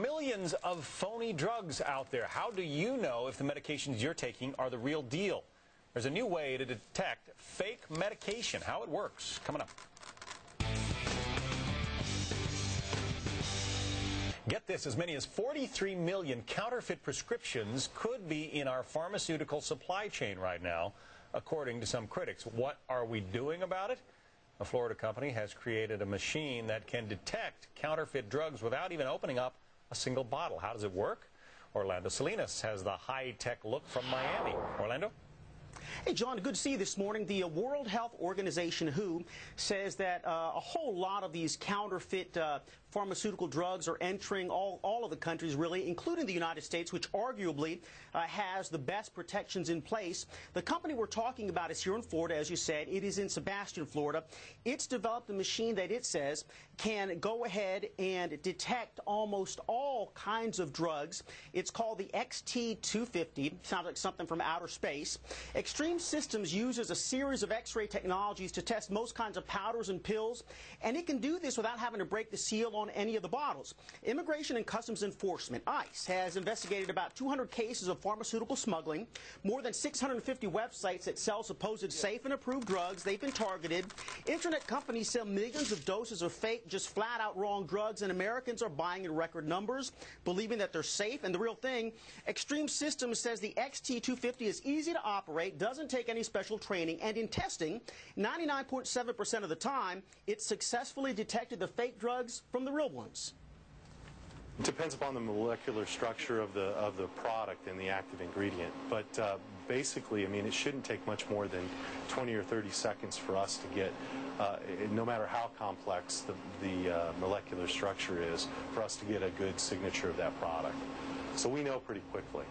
Millions of phony drugs out there. How do you know if the medications you're taking are the real deal? There's a new way to detect fake medication. How it works. Coming up. Get this, as many as 43 million counterfeit prescriptions could be in our pharmaceutical supply chain right now, according to some critics. What are we doing about it? A Florida company has created a machine that can detect counterfeit drugs without even opening up a single bottle. How does it work? Orlando Salinas has the high-tech look from Miami. Orlando? Hey, John, good to see you this morning. The uh, World Health Organization, WHO, says that uh, a whole lot of these counterfeit uh, pharmaceutical drugs are entering all, all of the countries, really, including the United States, which arguably uh, has the best protections in place. The company we're talking about is here in Florida, as you said. It is in Sebastian, Florida. It's developed a machine that it says can go ahead and detect almost all kinds of drugs. It's called the XT250. Sounds like something from outer space. XStream Systems uses a series of X-ray technologies to test most kinds of powders and pills, and it can do this without having to break the seal on any of the bottles. Immigration and Customs Enforcement, ICE, has investigated about 200 cases of pharmaceutical smuggling, more than 650 websites that sell supposed safe and approved drugs. They've been targeted. Internet companies sell millions of doses of fake, just flat out wrong drugs, and Americans are buying in record numbers, believing that they're safe and the real thing. XStream Systems says the XT250 is easy to operate, doesn't take any special training, and in testing, 99.7% of the time, it successfully detected the fake drugs from the real ones. It depends upon the molecular structure of the of the product and the active ingredient. But uh, basically, I mean, it shouldn't take much more than 20 or 30 seconds for us to get, uh, no matter how complex the, the uh, molecular structure is, for us to get a good signature of that product. So we know pretty quickly.